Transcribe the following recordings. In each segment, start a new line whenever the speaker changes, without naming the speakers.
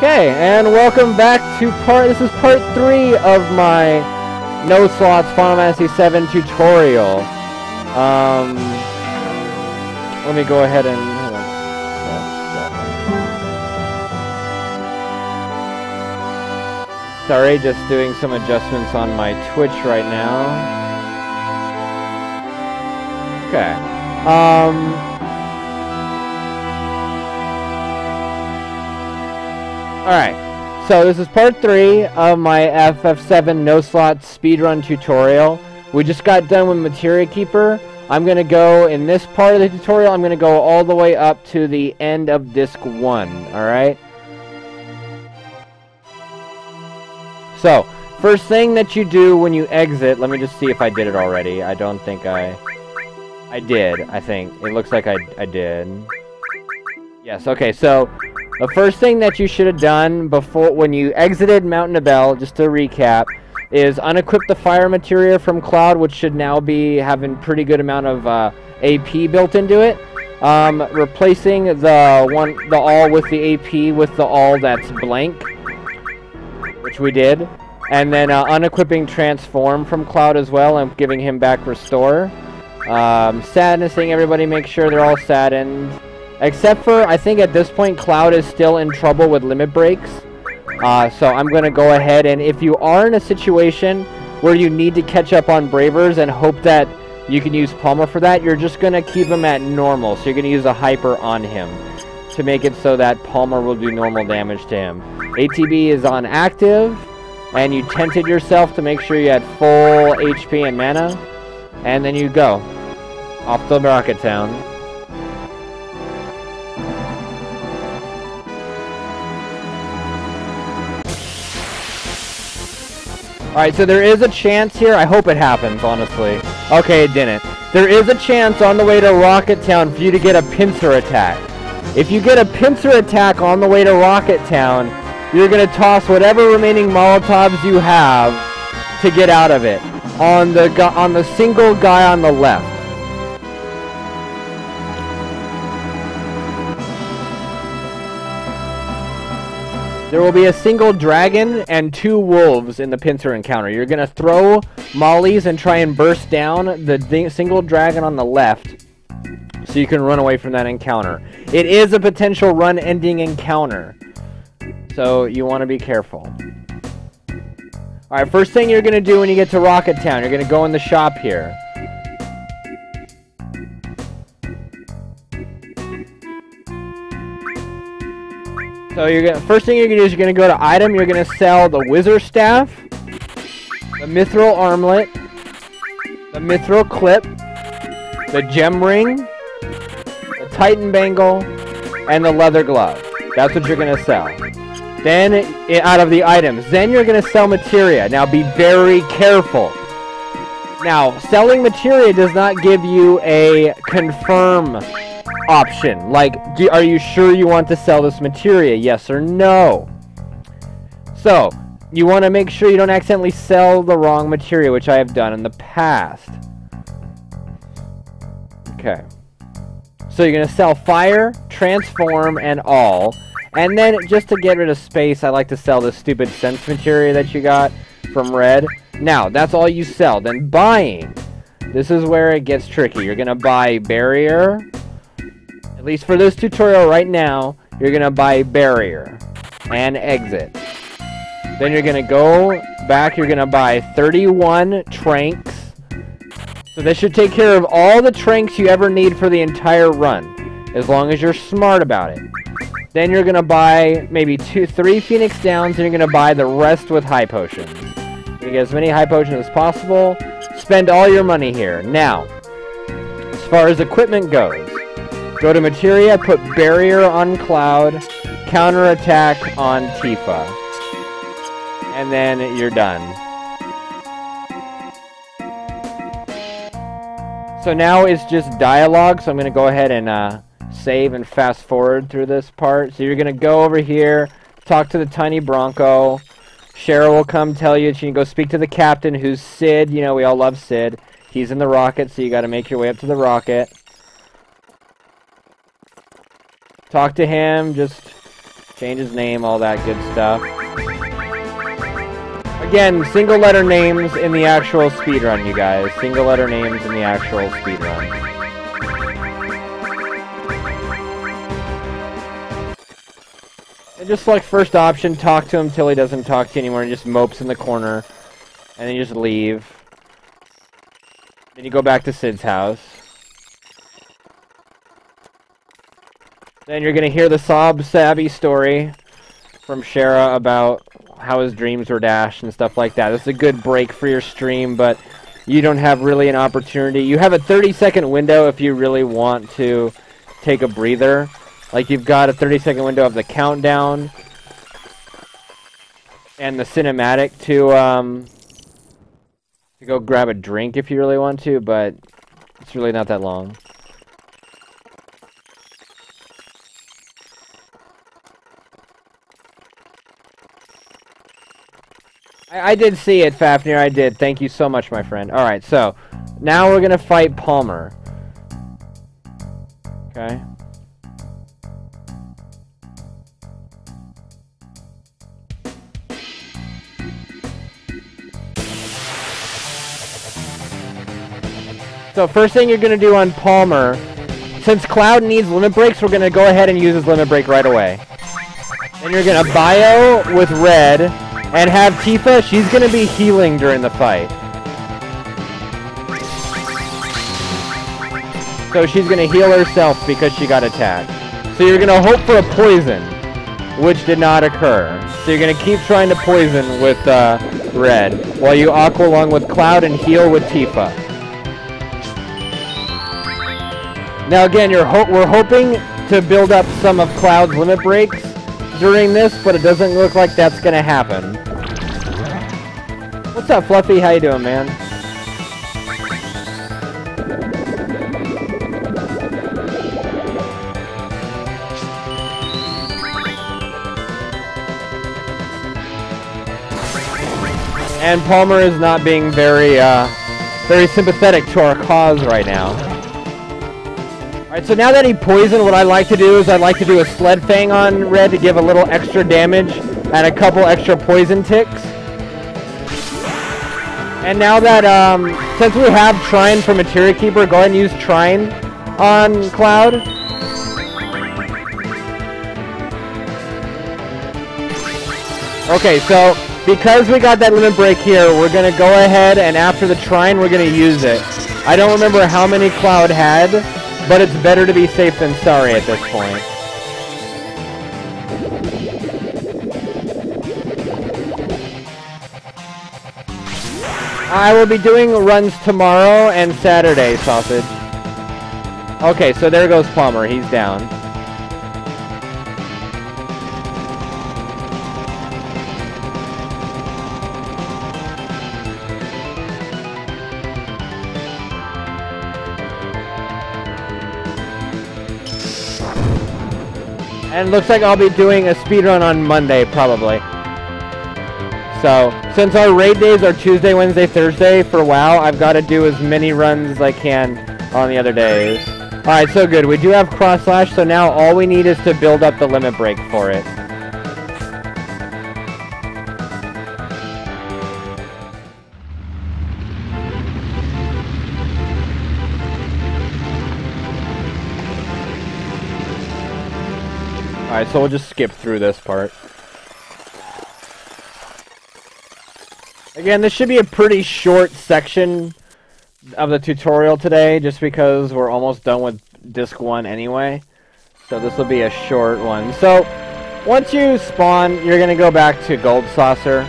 Okay, and welcome back to part. This is part three of my no slots Final Fantasy VII tutorial. Um, let me go ahead and. Sorry, just doing some adjustments on my Twitch right now. Okay. Um. Alright, so this is part 3 of my FF7 no slot speedrun tutorial. We just got done with Materia Keeper. I'm going to go, in this part of the tutorial, I'm going to go all the way up to the end of Disc 1, alright? So, first thing that you do when you exit, let me just see if I did it already. I don't think I... I did, I think. It looks like I, I did. Yes, okay, so the first thing that you should have done before when you exited Mount Nibel, just to recap, is unequip the fire material from Cloud, which should now be having pretty good amount of uh, AP built into it. Um, replacing the one, the all with the AP with the all that's blank, which we did, and then uh, unequipping Transform from Cloud as well and giving him back Restore. Um, sadnessing everybody, make sure they're all saddened. Except for, I think at this point, Cloud is still in trouble with limit breaks. Uh, so I'm going to go ahead and if you are in a situation where you need to catch up on Bravers and hope that you can use Palmer for that, you're just going to keep him at normal. So you're going to use a Hyper on him to make it so that Palmer will do normal damage to him. ATB is on active, and you tented yourself to make sure you had full HP and mana, and then you go off to Rocket Town. Alright, so there is a chance here. I hope it happens, honestly. Okay, it didn't. There is a chance on the way to Rocket Town for you to get a pincer attack. If you get a pincer attack on the way to Rocket Town, you're going to toss whatever remaining Molotovs you have to get out of it. On the, on the single guy on the left. There will be a single dragon and two wolves in the pincer encounter. You're going to throw mollies and try and burst down the single dragon on the left so you can run away from that encounter. It is a potential run-ending encounter, so you want to be careful. Alright, first thing you're going to do when you get to Rocket Town, you're going to go in the shop here. So you're gonna first thing you're gonna do is you're gonna go to item. You're gonna sell the Wizard Staff, the Mithril Armlet, the Mithril Clip, the Gem Ring, the Titan Bangle, and the Leather Glove. That's what you're gonna sell. Then, out of the items, then you're gonna sell materia. Now be very careful. Now, selling materia does not give you a confirm option. Like, do, are you sure you want to sell this materia? Yes or no? So, you want to make sure you don't accidentally sell the wrong materia, which I have done in the past. Okay. So you're going to sell fire, transform, and all. And then, just to get rid of space, I like to sell this stupid sense materia that you got from Red. Now, that's all you sell. Then buying. This is where it gets tricky. You're going to buy barrier, at least for this tutorial right now, you're to buy barrier and exit. Then you're to go back, you're to buy 31 tranks. So this should take care of all the tranks you ever need for the entire run, as long as you're smart about it. Then you're to buy maybe two, three Phoenix Downs, and you're to buy the rest with high potions. You get as many high potions as possible. Spend all your money here. Now, as far as equipment goes, Go to Materia, put Barrier on Cloud, Counterattack on Tifa. And then you're done. So now it's just dialogue, so I'm going to go ahead and uh, save and fast forward through this part. So you're going to go over here, talk to the tiny Bronco. Cheryl will come tell you, she can go speak to the captain, who's Cid. You know, we all love Cid. He's in the rocket, so you got to make your way up to the rocket. Talk to him, just Change his name, all that good stuff. Again, single letter names in the actual speedrun, you guys. Single letter names in the actual speedrun. And just like first option, talk to him till he doesn't talk to you anymore and just mopes in the corner. And then you just leave. Then you go back to Cid's house. Then you're gonna hear the sob savvy story from Shera about how his dreams were dashed and stuff like that. It's a good break for your stream, but you don't have really an opportunity. You have a 30 second window if you really want to take a breather. Like you've got a 30 second window of the countdown and the cinematic to um, to go grab a drink if you really want to, but it's really not that long. I, I did see it, Fafnir. I did. Thank you so much, my friend. All right, so now we're gonna fight Palmer. Okay. So first thing you're gonna do on Palmer, since Cloud needs limit breaks, we're gonna go ahead and use his limit break right away. Then you're gonna bio with red, and have Tifa, she's going to be healing during the fight. So she's going to heal herself because she got attacked. So you're going to hope for a poison, which did not occur. So you're going to keep trying to poison with uh, red, while you aqua along with Cloud and heal with Tifa. Now again, ho we're hoping to build up some of Cloud's limit breaks, during this, but it doesn't look like that's gonna happen. What's up, Fluffy? How you doing, man? And Palmer is not being very, uh, very sympathetic to our cause right now. Alright, so now that he poisoned, what I like to do is I like to do a Sled Fang on Red to give a little extra damage and a couple extra poison ticks. And now that, um, since we have Trine for Materia Keeper, go ahead and use Trine on Cloud. Okay, so because we got that limit break here, we're going to go ahead and after the Trine, we're going to use it. I don't remember how many Cloud had, but it's better to be safe than sorry at this point. I will be doing runs tomorrow and Saturday, Sausage. Okay, so there goes Palmer. He's down. And looks like I'll be doing a speedrun on Monday, probably. So, since our raid days are Tuesday, Wednesday, Thursday for WoW, I've got to do as many runs as I can on the other days. Alright, so good. We do have Cross Slash, so now all we need is to build up the limit break for it. Alright, so we'll just skip through this part. Again, this should be a pretty short section of the tutorial today, just because we're almost done with Disc 1 anyway. So this will be a short one. So, once you spawn, you're going to go back to Gold Saucer.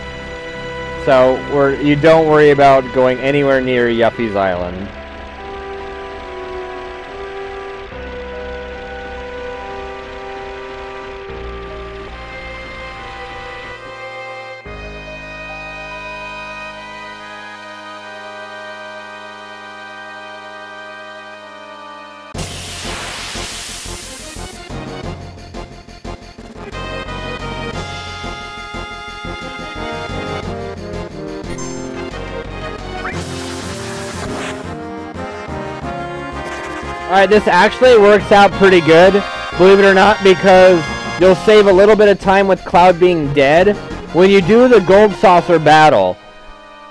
So, you don't worry about going anywhere near Yuffie's Island. This actually works out pretty good, believe it or not, because you'll save a little bit of time with Cloud being dead. When you do the Gold Saucer battle,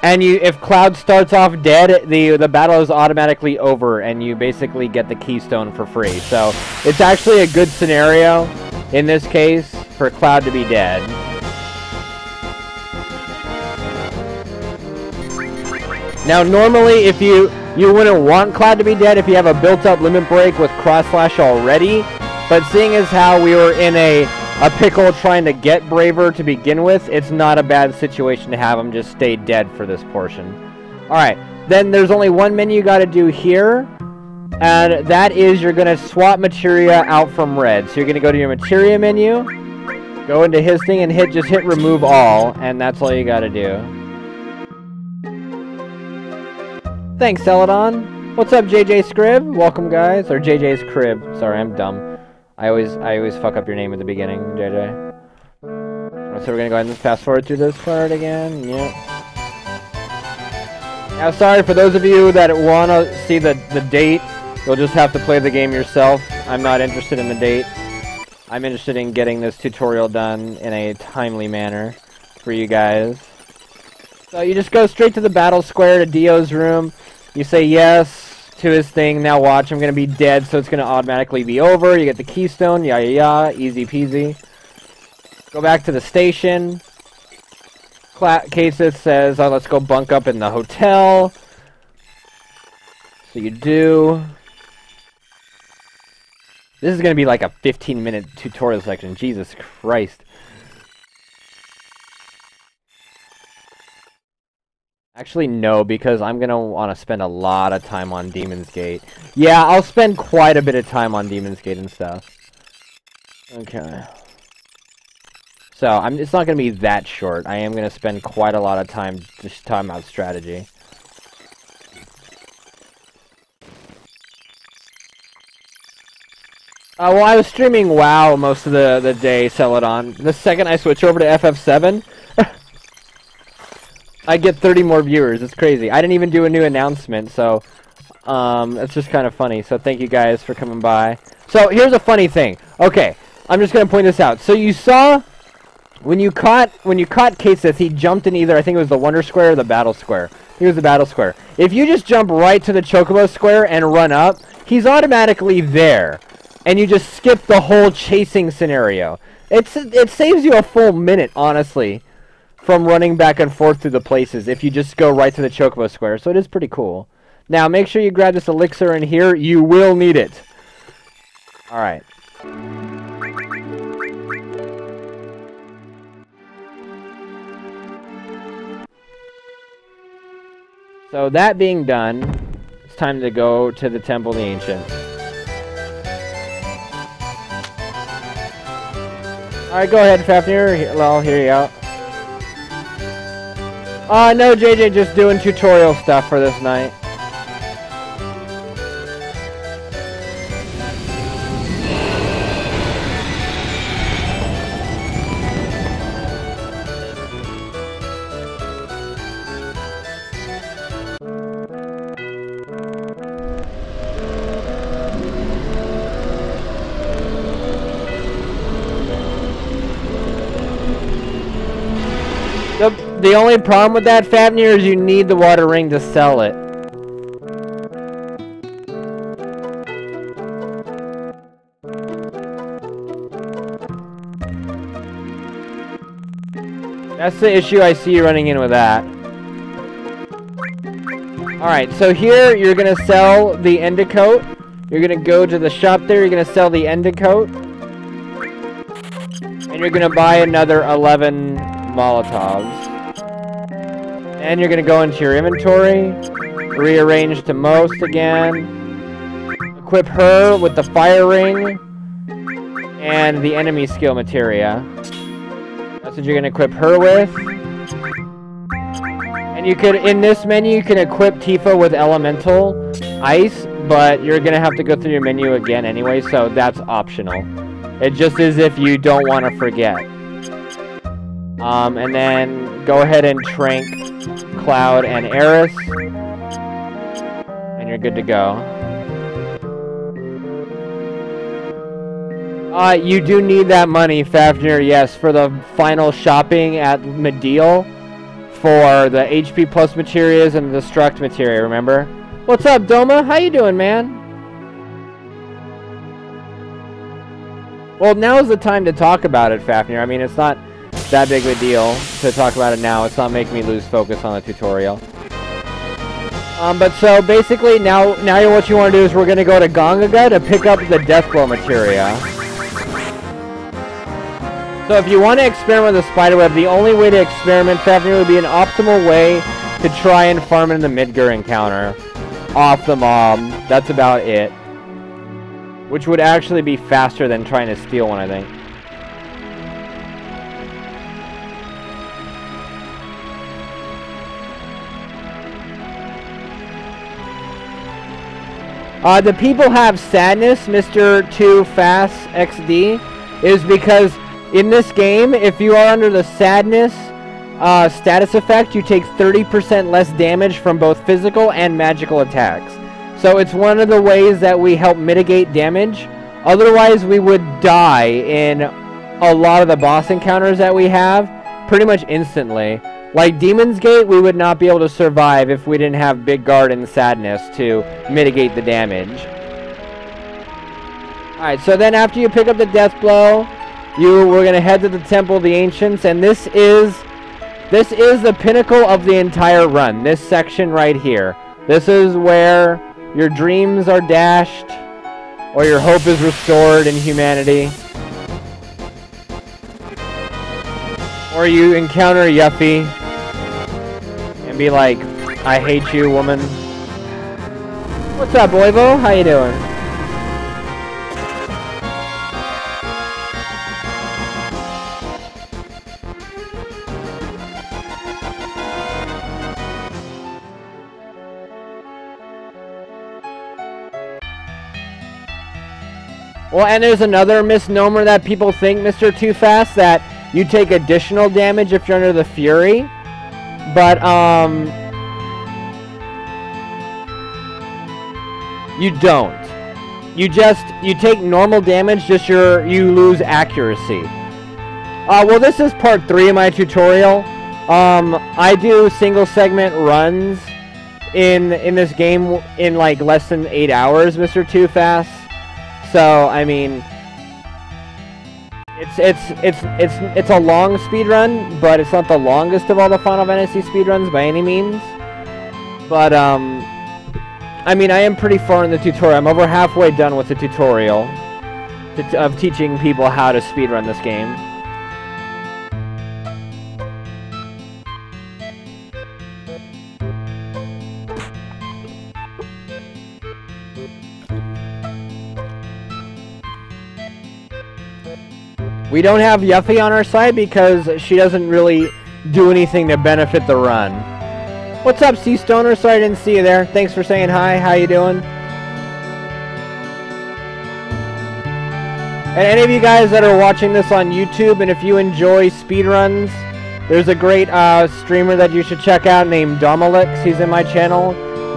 and you if Cloud starts off dead, the the battle is automatically over, and you basically get the Keystone for free. So it's actually a good scenario in this case for Cloud to be dead. Now, normally, if you you wouldn't want Cloud to be dead if you have a built-up limit break with Cross Slash already, but seeing as how we were in a a pickle trying to get Braver to begin with, it's not a bad situation to have him just stay dead for this portion. Alright, then there's only one menu you gotta do here, and that is you're gonna swap materia out from red. So you're gonna go to your materia menu, go into his thing and hit just hit remove all, and that's all you gotta do. Thanks, Celadon. What's up, JJ Scrib? Welcome, guys. Or JJ's Crib. Sorry, I'm dumb. I always I always fuck up your name at the beginning, JJ. So we're gonna go ahead and fast forward through this part again. Yep. Now, sorry for those of you that wanna see the the date. You'll just have to play the game yourself. I'm not interested in the date. I'm interested in getting this tutorial done in a timely manner for you guys. So you just go straight to the battle square to Dio's room. You say yes to his thing. Now watch, I'm to be dead, so it's to automatically be over. You get the keystone, yeah, yeah, easy peasy. Go back to the station. Cla says, oh, let's go bunk up in the hotel. So you do. This is going to be like a 15 minute tutorial section. Jesus Christ. Actually, no, because I'm going to want to spend a lot of time on Demon's Gate. Yeah, I'll spend quite a bit of time on Demon's Gate and stuff. Okay. So, I'm, it's not going to be that short. I am going to spend quite a lot of time just talking about strategy. Uh, well, I was streaming WoW most of the, the day, Celadon. The second I switch over to FF7, I get 30 more viewers. It's crazy. I didn't even do a new announcement, so um, it's just kind of funny. So thank you guys for coming by. So here's a funny thing. Okay, I'm just gonna point this out. So you saw when you caught when you caught Cait Sith, he jumped in either I think it was the Wonder Square or the Battle Square. He was the Battle Square. If you just jump right to the Chocobo Square and run up, he's automatically there, and you just skip the whole chasing scenario. It's it saves you a full minute, honestly from running back and forth through the places if you just go right to the Chocobo Square. So it is pretty cool. Now, make sure you grab this elixir in here. You will need it. Alright. So that being done, it's time to go to the Temple of the Ancients. Alright, go ahead, Fafnir. I'll hear you out. Uh, no, JJ just doing tutorial stuff for this night. The only problem with that, Fafnir, is you need the water ring to sell it. That's the issue I see running in with that. Alright, so here you're going to sell the Edincoat. You're going to go to the shop there, you're going to sell the Edincoat. And you're going to buy another 11 Molotovs. And you're going to go into your inventory, rearrange to most again, equip her with the fire ring, and the enemy skill materia. That's what you're going to equip her with. And you could, in this menu, you can equip Tifa with elemental ice, but you're going to have to go through your menu again anyway, so that's optional. It just is if you don't want to forget. Um, and then go ahead and trank Cloud, and Aeris. And you're good to go. Uh, you do need that money, Fafnir, yes, for the final shopping at Mideel for the HP Plus materials and the Destruct materia, remember? What's up, Doma? How you doing, man? Well, now is the time to talk about it, Fafnir. I mean, it's not that big of a deal to talk about it now. It's not making me lose focus on the tutorial. Um, but so basically now, now what you want to do is we're going to go to Gongaga to pick up the Deathblow materia. So if you want to experiment with the spiderweb, the only way to experiment, Fafnir, would be an optimal way to try and farm in the Midgar encounter off the mob. That's about it. Which would actually be faster than trying to steal one, I think. Uh, the people have sadness, Mr. 2 Fast XD, is because in this game, if you are under the sadness uh, status effect, you take 30% less damage from both physical and magical attacks. So it's one of the ways that we help mitigate damage. Otherwise, we would die in a lot of the boss encounters that we have pretty much instantly. Like Demon's Gate, we would not be able to survive if we didn't have Big Guard and Sadness to mitigate the damage. Alright, so then after you pick up the Death Blow, you we're gonna head to the Temple of the Ancients, and this is this is the pinnacle of the entire run. This section right here. This is where your dreams are dashed, or your hope is restored in humanity. Or you encounter Yuffie be like, I hate you, woman. What's up, Boivo? How you doing? Well, and there's another misnomer that people think, Mr. Too Fast, that you take additional damage if you're under the Fury. But, um... You don't. You just, you take normal damage, just your, you lose accuracy. Uh, well, this is part 3 of my tutorial. Um, I do single segment runs in in this game in like less than 8 hours, Mr. Too Fast. So, I mean, it's it's it's it's it's a long speed run, but it's not the longest of all the Final Fantasy speed runs by any means. But um, I mean, I am pretty far in the tutorial. I'm over halfway done with the tutorial to, of teaching people how to speed run this game. We don't have Yuffie on our side because she doesn't really do anything to benefit the run. What's up, Sea Stoner? Sorry I didn't see you there. Thanks for saying hi. How you doing? And any of you guys that are watching this on YouTube, and if you enjoy speedruns, there's a great uh, streamer that you should check out named Domalix. He's in my channel.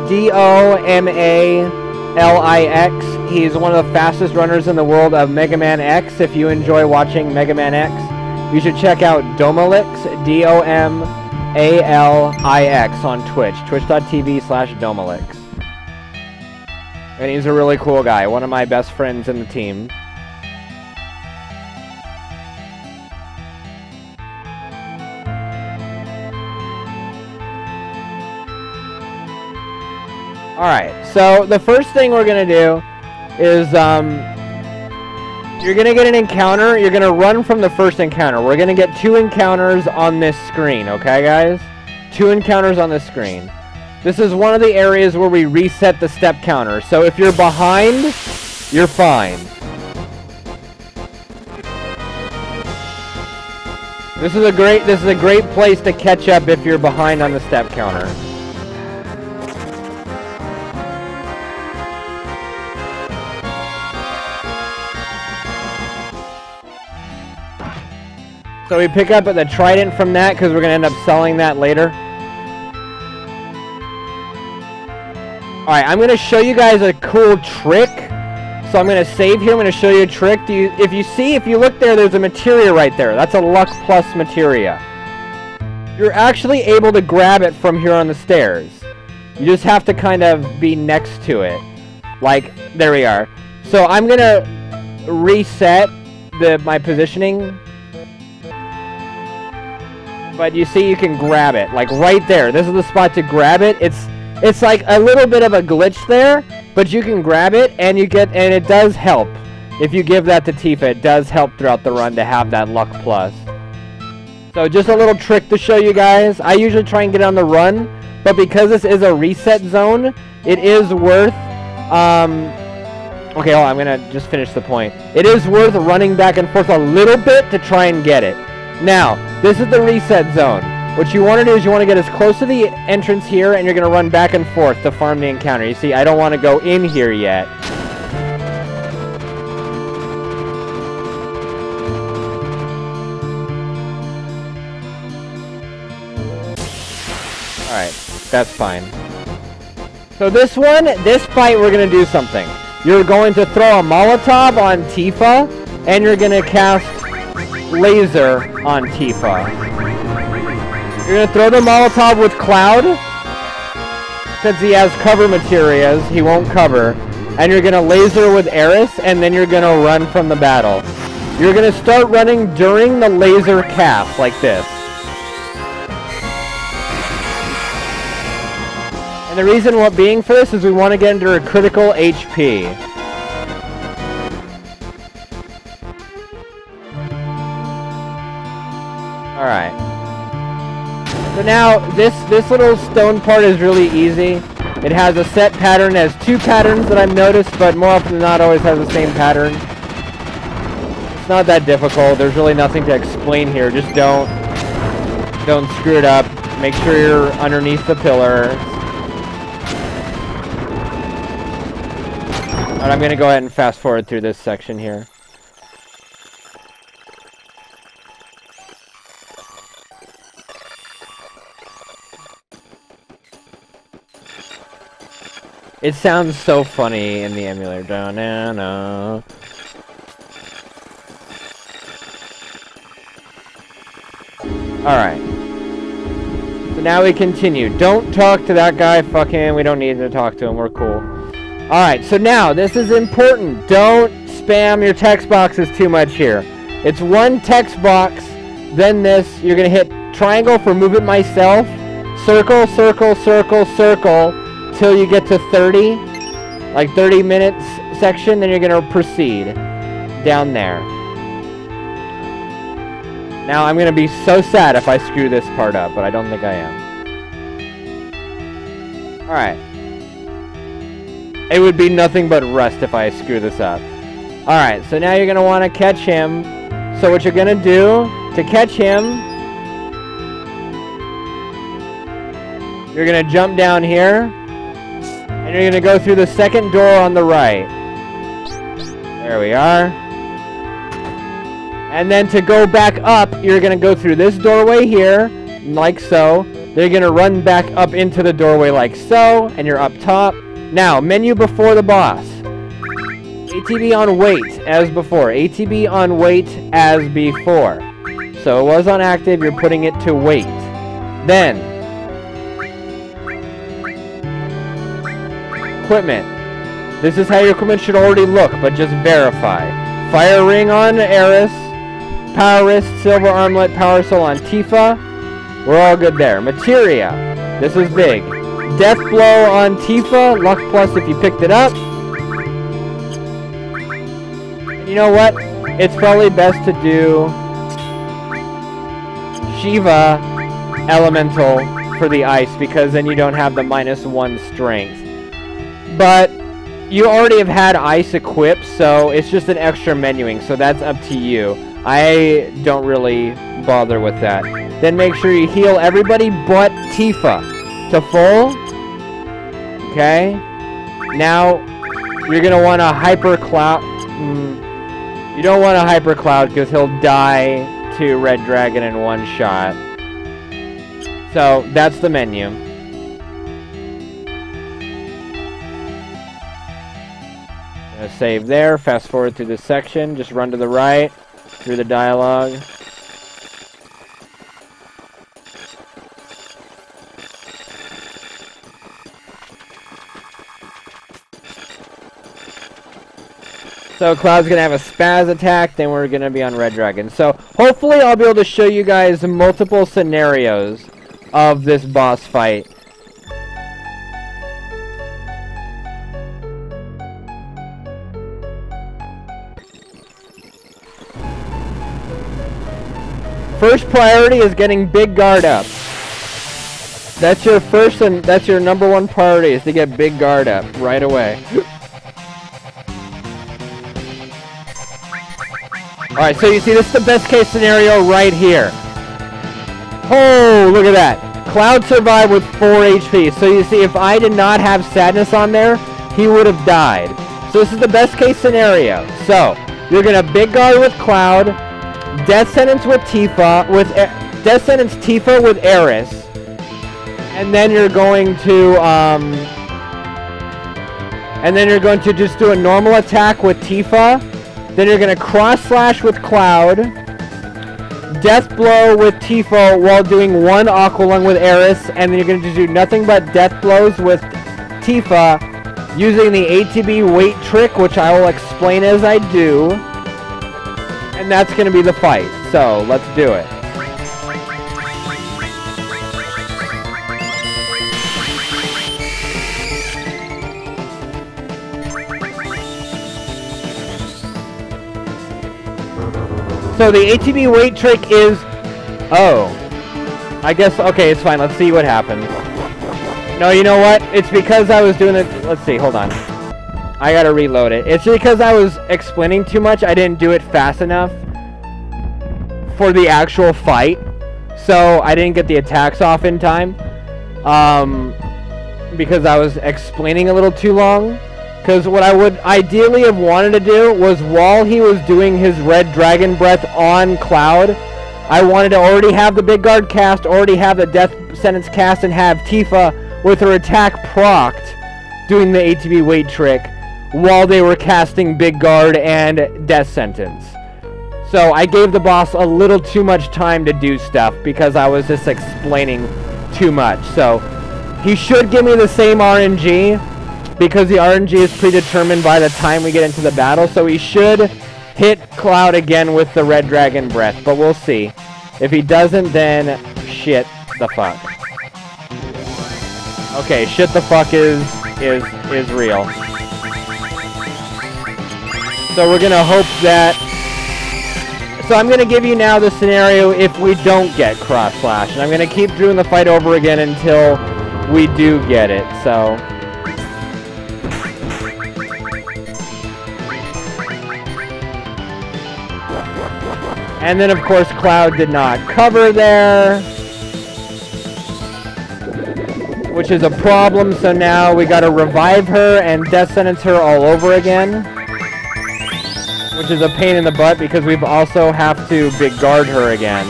D-O-M-A... L-I-X. He's one of the fastest runners in the world of Mega Man X. If you enjoy watching Mega Man X, you should check out Domalix, D-O-M-A-L-I-X on Twitch, twitch.tv slash Domalix. And he's a really cool guy, one of my best friends in the team. Alright, so the first thing we're going to do is um, you're going to get an encounter. You're going to run from the first encounter. We're going to get two encounters on this screen, okay, guys? Two encounters on this screen. This is one of the areas where we reset the step counter. So if you're behind, you're fine. This is a great this is a great place to catch up if you're behind on the step counter. So we pick up the trident from that because we're going to end up selling that later. Alright, I'm going to show you guys a cool trick. So I'm going to save here. I'm going to show you a trick. You, if you see, if you look there, there's a materia right there. That's a Luck Plus materia. You're actually able to grab it from here on the stairs. You just have to kind of be next to it. Like, there we are. So I'm going to reset the my positioning. But you see you can grab it. Like, right there. This is the spot to grab it. It's it's like a little bit of a glitch there, but you can grab it and you get and it does help. If you give that to Tifa, it does help throughout the run to have that luck plus. So just a little trick to show you guys. I usually try and get on the run, but because this is a reset zone, it is worth um Okay, I'm gonna just finish the point. It is worth running back and forth a little bit to try and get it. Now, this is the reset zone. What you want to do is you want to get as close to the entrance here, and you're going to run back and forth to farm the encounter. You see, I don't want to go in here yet. Alright, that's fine. So this one, this fight, we're going to do something. You're going to throw a Molotov on Tifa, and you're going to cast Laser on Tifa. You're to throw the Molotov with Cloud. Since he has cover materials, he won't cover. And you're to laser with Aeris, and then you're to run from the battle. You're to start running during the laser cast, like this. And the reason what being for this is we want to get into a critical HP. Now, this, this little stone part is really easy. It has a set pattern. It has two patterns that I've noticed, but more often than not always has the same pattern. It's not that difficult. There's really nothing to explain here. Just don't, don't screw it up. Make sure you're underneath the pillar. And I'm going to go ahead and fast forward through this section here. It sounds so funny in the emulator. Da -na -na. Alright. So now we continue. Don't talk to that guy. Fuck him. We don't need to talk to him. We're cool. Alright, so now, this is important. Don't spam your text boxes too much here. It's one text box, then this. You're going to hit triangle for move it myself. Circle, circle, circle, circle till you get to 30, like 30 minutes section, then you're going to proceed down there. Now, I'm going to be so sad if I screw this part up, but I don't think I am. Alright. It would be nothing but rust if I screw this up. Alright, so now you're going to want to catch him. So what you're going to do to catch him, you're going to jump down here. And you're going to go through the second door on the right. There we are. And then to go back up, you're going to go through this doorway here, like so. Then you're going to run back up into the doorway like so, and you're up top. Now, menu before the boss. ATB on wait, as before. ATB on wait, as before. So it was on active, you're putting it to wait. Then, equipment. This is how your equipment should already look, but just verify. Fire ring on Aeris. Power wrist, silver armlet, power soul on Tifa. We're all good there. Materia. This is big. Death blow on Tifa. Luck plus if you picked it up. you know what? It's probably best to do Shiva Elemental for the ice because then you don't have the minus one strength. But you already have had ice equipped, so it's just an extra menuing, so that's up to you. I don't really bother with that. Then make sure you heal everybody but Tifa to full. Okay. Now, you're going to want a Hyper Cloud. Mm, you don't want a Hyper Cloud because he'll die to Red Dragon in one shot. So, that's the menu. Save there, fast forward through this section, just run to the right, through the dialogue. So Cloud's gonna have a spaz attack, then we're gonna be on Red Dragon. So hopefully I'll be able to show you guys multiple scenarios of this boss fight. First priority is getting big guard up. That's your first and that's your number one priority is to get big guard up right away. Alright, so you see this is the best case scenario right here. Oh, look at that. Cloud survived with 4 HP. So you see if I did not have Sadness on there, he would have died. So this is the best case scenario. So, you're going to Big Guard with Cloud, Death Sentence with Tifa, with Death Sentence Tifa with Aeris, and then you're going to, um, and then you're going to just do a normal attack with Tifa, then you're going to cross slash with Cloud, Death Blow with Tifa while doing one Aqua Lung with Aeris, and then you're going to do nothing but Death Blows with Tifa using the ATB wait trick, which I will explain as I do. And that's going to be the fight. So, let's do it. So the ATB wait trick is... Oh. I guess, okay, it's fine. Let's see what happens. No, you know what? It's because I was doing it... Let's see, hold on. I gotta reload it. It's because I was explaining too much. I didn't do it fast enough for the actual fight. So I didn't get the attacks off in time. Um, because I was explaining a little too long. Because what I would ideally have wanted to do was while he was doing his Red Dragon Breath on Cloud, I wanted to already have the Big Guard cast, already have the Death Sentence cast, and have Tifa with her attack procced doing the ATB wait trick while they were casting Big Guard and Death Sentence. So I gave the boss a little too much time to do stuff because I was just explaining too much. So he should give me the same RNG because the RNG is predetermined by the time we get into the battle. So he should hit Cloud again with the Red Dragon Breath, but we'll see. If he doesn't, then shit the fuck. Okay, shit the fuck is is is real. So we're gonna hope that. So I'm gonna give you now the scenario if we don't get cross slash, and I'm gonna keep doing the fight over again until we do get it. So. And then, of course, Cloud did not cover there. Which is a problem, so now we gotta revive her and death sentence her all over again. Which is a pain in the butt because we also have to big guard her again.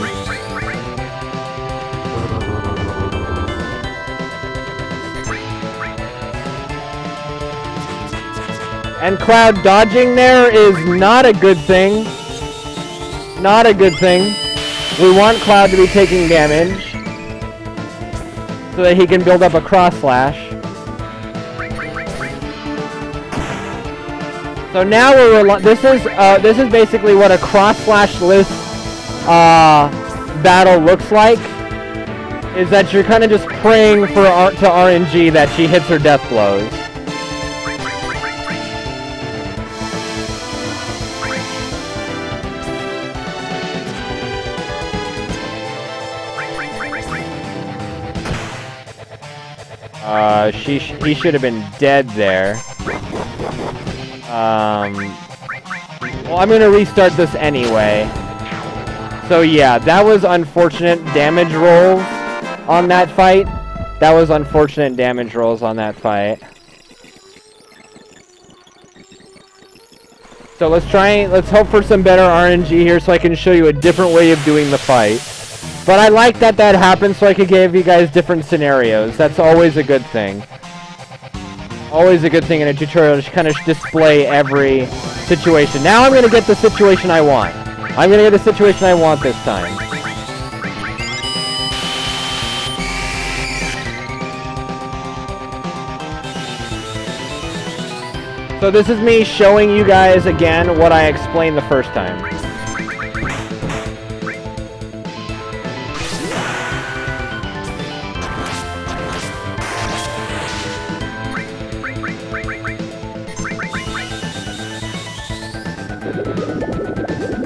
And Cloud dodging there is not a good thing. Not a good thing. We want Cloud to be taking damage. So that he can build up a cross slash. So now we're this is uh, this is basically what a cross slash list uh, battle looks like. Is that you're kind of just praying for R to RNG that she hits her death blows. Uh, she sh he should have been dead there. Um, well, I'm gonna restart this anyway. So yeah, that was unfortunate damage rolls on that fight. That was unfortunate damage rolls on that fight. So let's try, let's hope for some better RNG here so I can show you a different way of doing the fight. But I like that that happened so I could give you guys different scenarios. That's always a good thing. Always a good thing in a tutorial to kind of display every situation. Now I'm going to get the situation I want. I'm going to get the situation I want this time. So this is me showing you guys again what I explained the first time.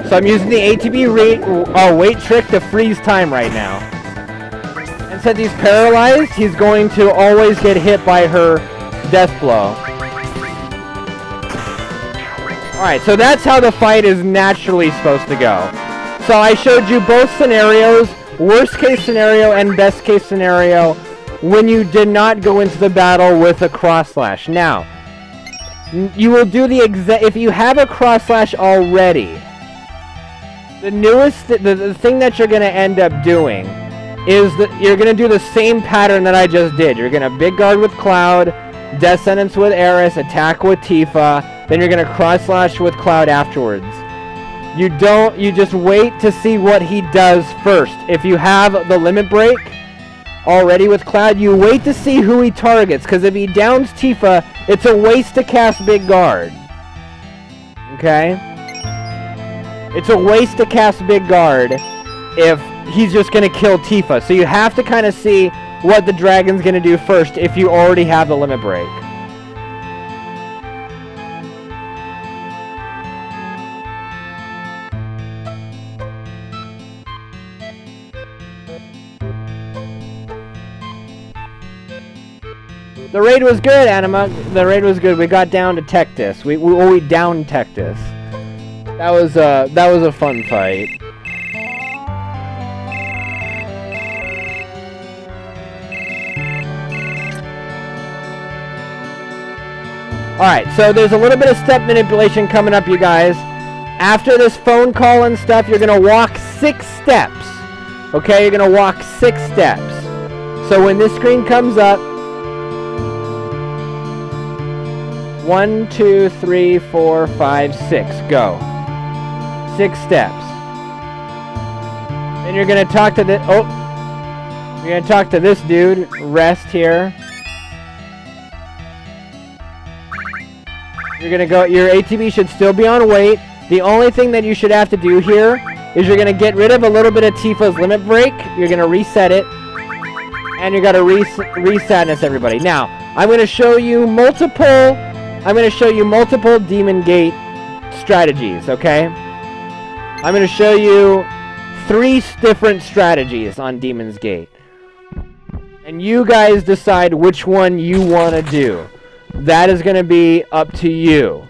So I'm using the ATB rate, uh, oh, wait trick to freeze time right now. And since he's paralyzed, he's going to always get hit by her death blow. Alright, so that's how the fight is naturally supposed to go. So I showed you both scenarios, worst case scenario and best case scenario, when you did not go into the battle with a cross slash. Now, you will do the exact, if you have a cross slash already, the newest, the, the thing that you're going to end up doing is that you're going to do the same pattern that I just did. You're going to big guard with Cloud, Death Sentence with Aeris, attack with Tifa, then you're going to cross slash with Cloud afterwards. You don't, you just wait to see what he does first. If you have the limit break already with Cloud, you wait to see who he targets, because if he downs Tifa, it's a waste to cast Big Guard. Okay? It's a waste to cast Big Guard if he's just going to kill Tifa. So you have to kind of see what the dragon's going to do first if you already have the limit break. The raid was good, Anima. The raid was good. We got down to Tectis. We we, we down Tectis. That was uh that was a fun fight. Alright, so there's a little bit of step manipulation coming up, you guys. After this phone call and stuff, you're going to walk six steps. Okay, you're going to walk six steps. So when this screen comes up, one, two, three, four, five, six, go six steps. Then you're gonna talk to the oh you're gonna talk to this dude, rest here. You're gonna go your ATB should still be on wait. The only thing that you should have to do here is you're gonna get rid of a little bit of Tifa's limit break. You're gonna reset it. And you're gonna res resadness everybody. Now, I'm gonna show you multiple I'm gonna show you multiple Demon Gate strategies, okay? I'm going to show you three different strategies on Demon's Gate. And you guys decide which one you want to do. That is going to be up to you.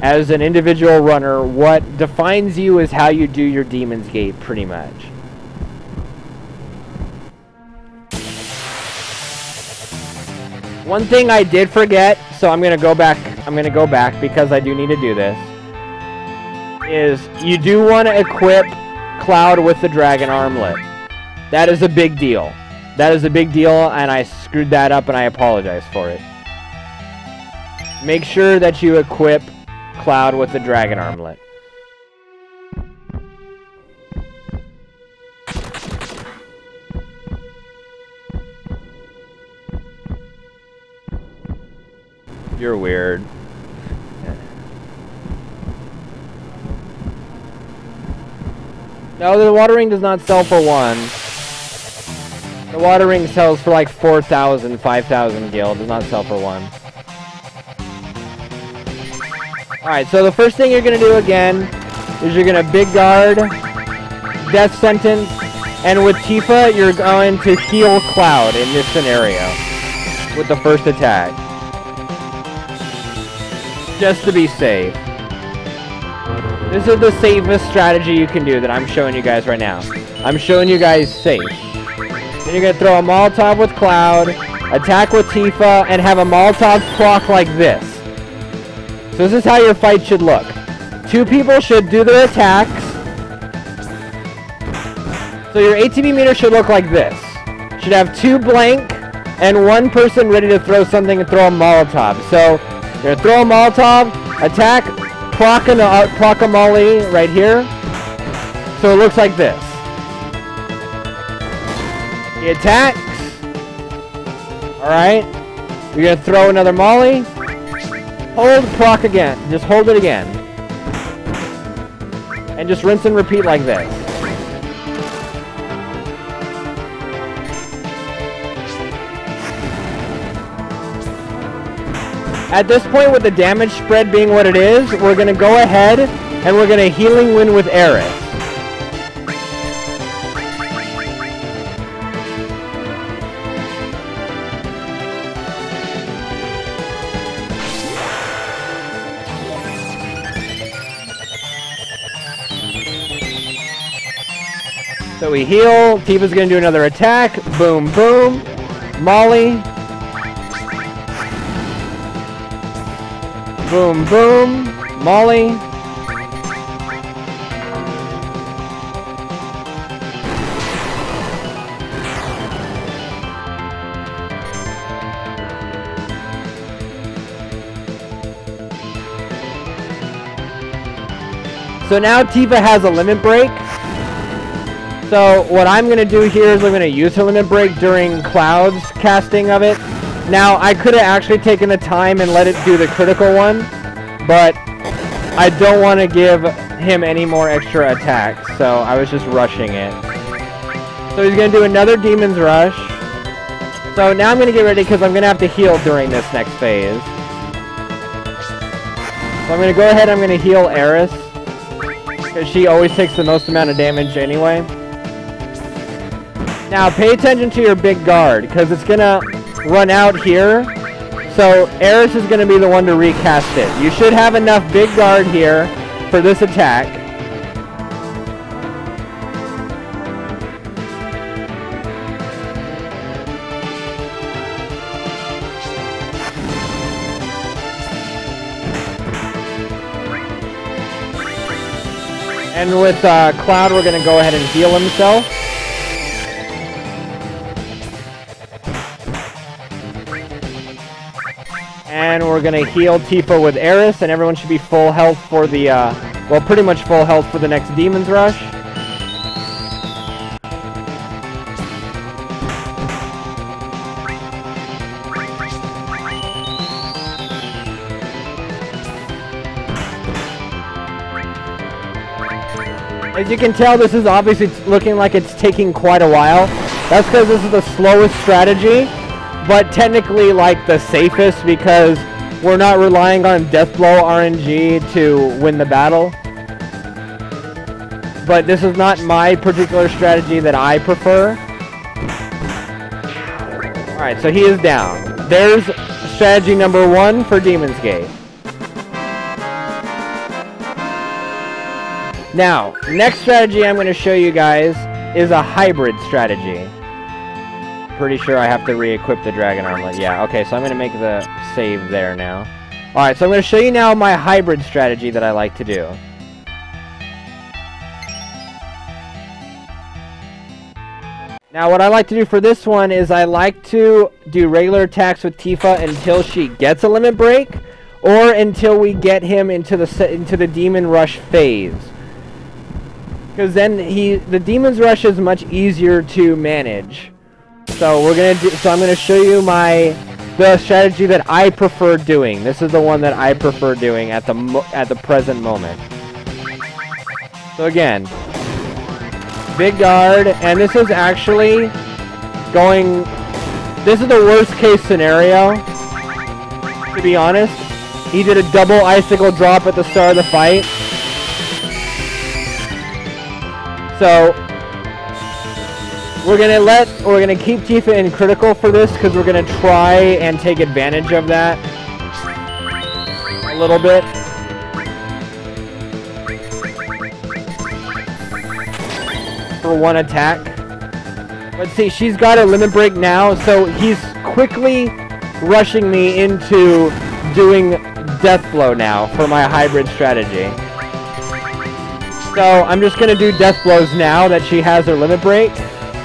As an individual runner, what defines you is how you do your Demon's Gate, pretty much. One thing I did forget, so I'm going to go back, I'm going to go back because I do need to do this is you do want to equip Cloud with the Dragon Armlet. That is a big deal. That is a big deal, and I screwed that up, and I apologize for it. Make sure that you equip Cloud with the Dragon Armlet. You're weird. No, the water ring does not sell for one. The water ring sells for like 4,000, 5,000 gil. Does not sell for one. Alright, so the first thing you're going to do again is you're going to big guard, death sentence, and with Tifa, you're going to heal Cloud in this scenario with the first attack. Just to be safe. This is the safest strategy you can do that I'm showing you guys right now. I'm showing you guys safe. Then you're going to throw a Molotov with Cloud, attack with Tifa, and have a Molotov proc like this. So this is how your fight should look. Two people should do their attacks. So your ATB meter should look like this. Should have two blank, and one person ready to throw something and throw a Molotov. So, you're gonna throw a Molotov, attack, proc a, uh, right here. So it looks like this. He attacks. Alright. You're gonna throw another molly. Hold proc again. Just hold it again. And just rinse and repeat like this. At this point, with the damage spread being what it is, we're going to go ahead and we're going to Healing Wind with Aeris. So we heal, Tifa's gonna do another attack, boom, boom, Molly, Boom, boom. Molly. So now Tifa has a limit break. So what I'm going to do here is I'm going to use her limit break during Cloud's casting of it. Now, I could have actually taken the time and let it do the critical one, but I don't want to give him any more extra attacks, so I was just rushing it. So he's going to do another Demon's Rush. So now I'm going to get ready because I'm going to have to heal during this next phase. So I'm going to go ahead I'm going to heal Aeris. Because she always takes the most amount of damage anyway. Now, pay attention to your big guard, because it's going to run out here. So Aeris is going to be the one to recast it. You should have enough big guard here for this attack. And with uh, Cloud, we're going to go ahead and heal himself. We're going to heal Tifa with Aeris, and everyone should be full health for the, uh, well, pretty much full health for the next Demon's Rush. As you can tell, this is obviously looking like it's taking quite a while. That's because this is the slowest strategy but technically like the safest because we're not relying on Deathblow RNG to win the battle. But this is not my particular strategy that I prefer. Alright, so he is down. There's strategy number one for Demon's Gate. Now, next strategy I'm going to show you guys is a hybrid strategy pretty sure I have to re-equip the dragon armlet. Yeah, okay, so I'm going to make the save there now. Alright, so I'm going to show you now my hybrid strategy that I like to do. Now, what I like to do for this one is I like to do regular attacks with Tifa until she gets a limit break, or until we get him into the into the Demon Rush phase. Because then he the Demon's Rush is much easier to manage. So we're gonna do, so I'm gonna show you my the strategy that I prefer doing. This is the one that I prefer doing at the at the present moment. So again, big guard, and this is actually going. This is the worst case scenario. To be honest, he did a double icicle drop at the start of the fight. So we're gonna let, we're gonna keep Tifa in critical for this because we're gonna try and take advantage of that a little bit. For one attack. Let's see, she's got a limit break now, so he's quickly rushing me into doing death blow now for my hybrid strategy. So I'm just gonna do death blows now that she has her limit break.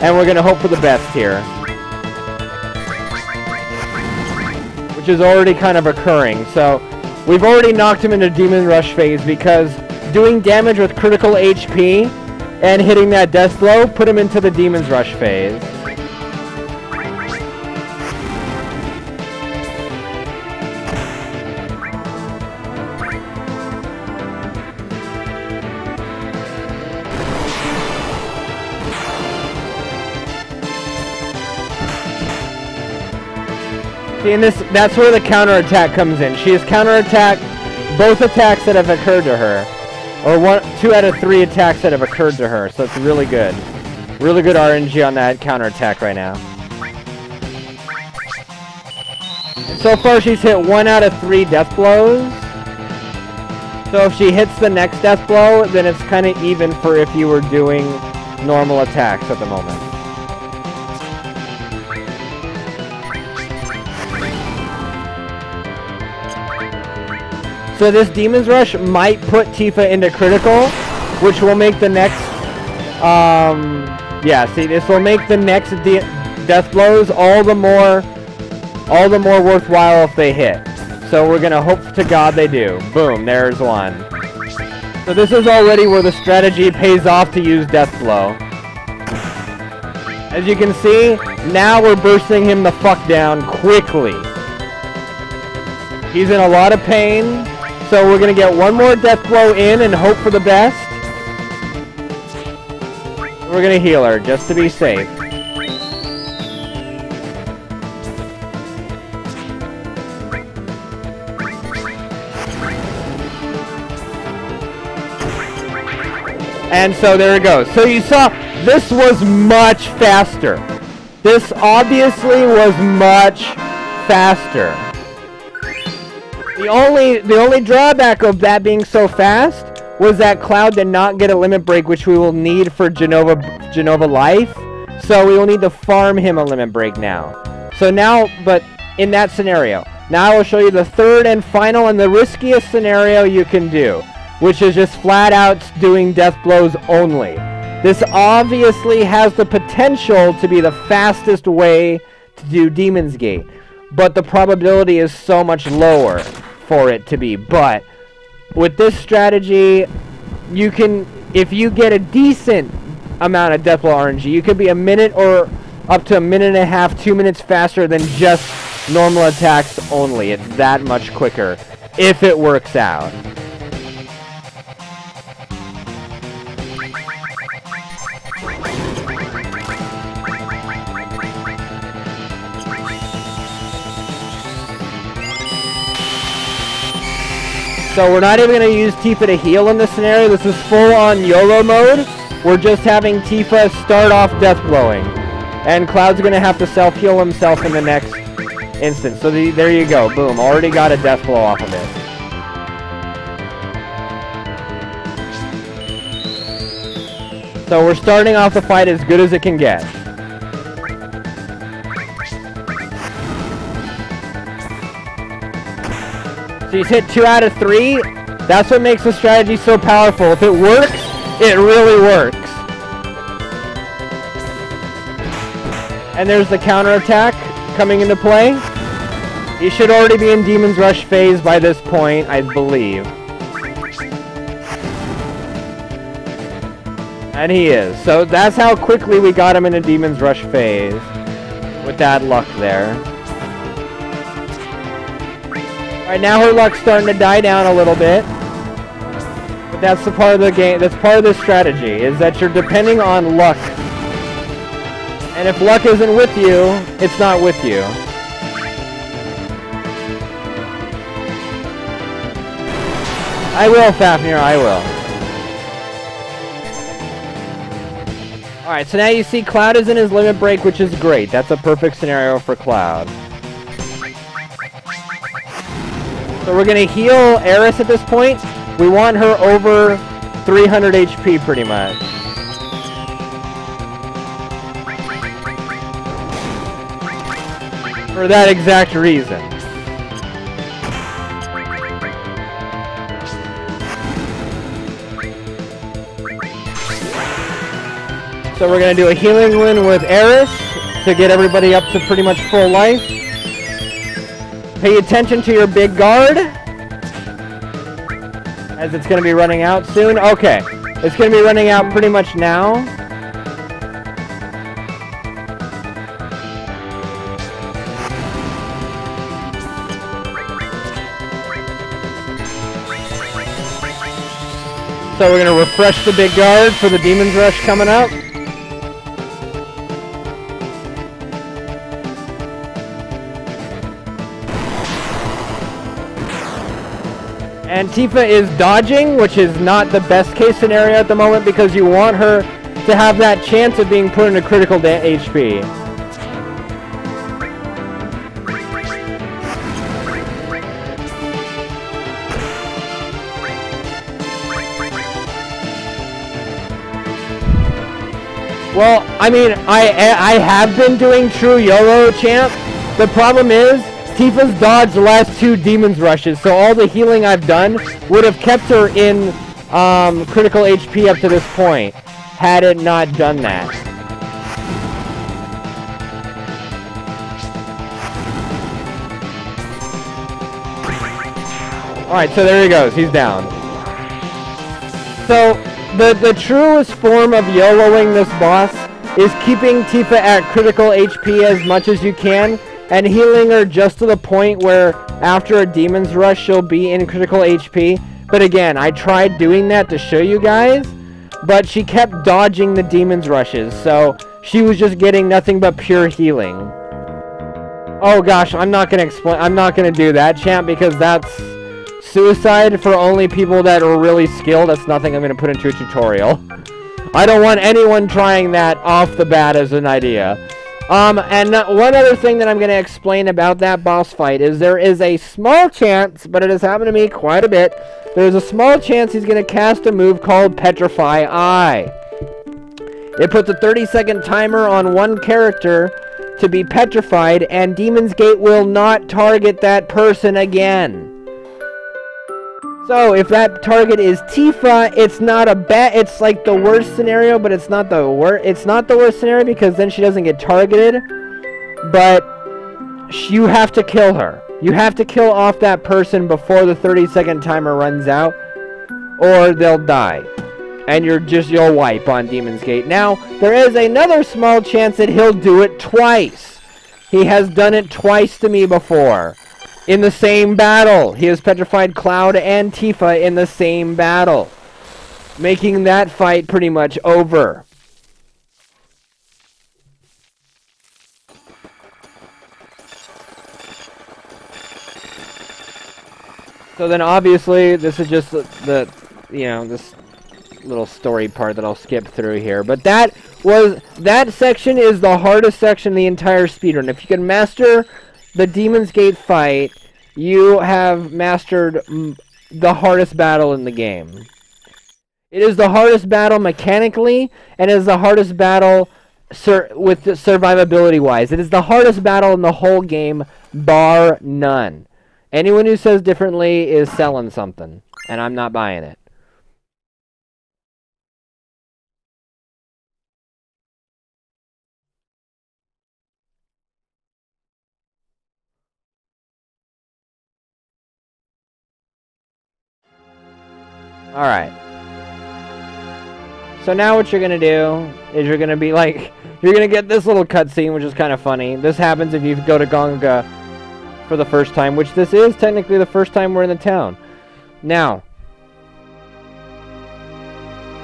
And we're gonna hope for the best here. Which is already kind of occurring, so... We've already knocked him into Demon Rush phase because doing damage with critical HP and hitting that Death Blow put him into the Demon's Rush phase. See, and this, that's where the counterattack comes in. She has counterattacked both attacks that have occurred to her. Or one, two out of three attacks that have occurred to her, so it's really good. Really good RNG on that counterattack right now. So far she's hit one out of three death blows. So if she hits the next death blow, then it's kind of even for if you were doing normal attacks at the moment. So this Demon's Rush might put Tifa into critical, which will make the next, um, yeah, see, this will make the next de death blows all the more, all the more worthwhile if they hit. So we're gonna hope to God they do. Boom, there's one. So this is already where the strategy pays off to use Death Blow. As you can see, now we're bursting him the fuck down quickly. He's in a lot of pain. So we're going to get one more death blow in and hope for the best. We're going to heal her just to be safe. And so there it goes. So you saw, this was much faster. This obviously was much faster. The only the only drawback of that being so fast was that Cloud did not get a limit break, which we will need for Genova Jenova Life. So we will need to farm him a limit break now. So now, but in that scenario, now I will show you the third and final and the riskiest scenario you can do, which is just flat out doing death blows only. This obviously has the potential to be the fastest way to do Demon's Gate, but the probability is so much lower for it to be. But with this strategy, you can, if you get a decent amount of Deathblow RNG, you could be a minute or up to a minute and a half, two minutes faster than just normal attacks only. It's that much quicker if it works out. So we're not even going to use Tifa to heal in this scenario. This is full-on YOLO mode. We're just having Tifa start off death blowing. And Cloud's going to have to self-heal himself in the next instance. So the, there you go. Boom. Already got a death blow off of it. So we're starting off the fight as good as it can get. She's hit two out of three. That's what makes the strategy so powerful. If it works, it really works. And there's the counterattack coming into play. He should already be in Demon's Rush phase by this point, I believe. And he is. So that's how quickly we got him in a Demon's Rush phase. With that luck there. Right now her luck's starting to die down a little bit. But that's the part of the game, that's part of the strategy, is that you're depending on luck. And if luck isn't with you, it's not with you. I will, Fafnir, I will. Alright, so now you see Cloud is in his limit break, which is great. That's a perfect scenario for Cloud. So we're going to heal Aeris at this point. We want her over 300 HP pretty much. For that exact reason. So we're going to do a Healing Wind with Aeris to get everybody up to pretty much full life. Pay attention to your big guard. As it's going to be running out soon. Okay. It's going to be running out pretty much now. So we're going to refresh the big guard for the Demon's Rush coming up. And Tifa is dodging, which is not the best case scenario at the moment because you want her to have that chance of being put into critical HP. Well, I mean, I I have been doing true YOLO champ. The problem is, Tifa's dodged the last two Demon's Rushes, so all the healing I've done would have kept her in um, critical HP up to this point, had it not done that. Alright, so there he goes. He's down. So, the, the truest form of YOLOing this boss is keeping Tifa at critical HP as much as you can and healing her just to the point where after a Demon's Rush she'll be in critical HP. But again, I tried doing that to show you guys, but she kept dodging the Demon's Rushes, so she was just getting nothing but pure healing. Oh gosh, I'm not gonna explain- I'm not gonna do that, champ, because that's suicide for only people that are really skilled. That's nothing I'm to put into a tutorial. I don't want anyone trying that off the bat as an idea. Um, and one other thing that I'm going to explain about that boss fight is there is a small chance, but it has happened to me quite a bit, there's a small chance he's going to cast a move called Petrify Eye. It puts a 30 second timer on one character to be petrified, and Demon's Gate will not target that person again. So if that target is Tifa, it's not a bad. It's like the worst scenario, but it's not the worst. It's not the worst scenario because then she doesn't get targeted. But you have to kill her. You have to kill off that person before the 30 second timer runs out, or they'll die, and you're just you'll wipe on Demon's Gate. Now there is another small chance that he'll do it twice. He has done it twice to me before in the same battle. He has petrified Cloud and Tifa in the same battle, making that fight pretty much over. So then obviously this is just the, the, you know, this little story part that I'll skip through here. But that was, that section is the hardest section in the entire speedrun. If you can master the Demon's Gate fight, you have mastered the hardest battle in the game. It is the hardest battle mechanically, and it is the hardest battle sur with survivability wise. It is the hardest battle in the whole game, bar none. Anyone who says differently is selling something, and I'm not buying it. Alright. So now what you're going to do is you're going to be like, you're going to get this little cutscene, which is kind of funny. This happens if you go to Gongaga for the first time, which this is technically the first time we're in the town. Now,